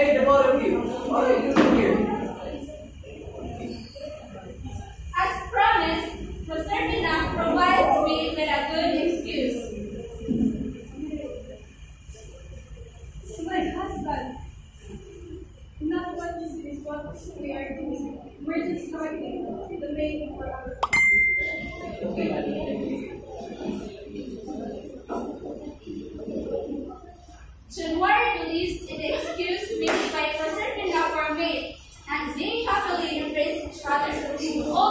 Hey, the both of you. What are you doing here? As promised, Proserpina provides me with a good excuse. My husband. Not what this is what we are doing. We're destroying the making for us. और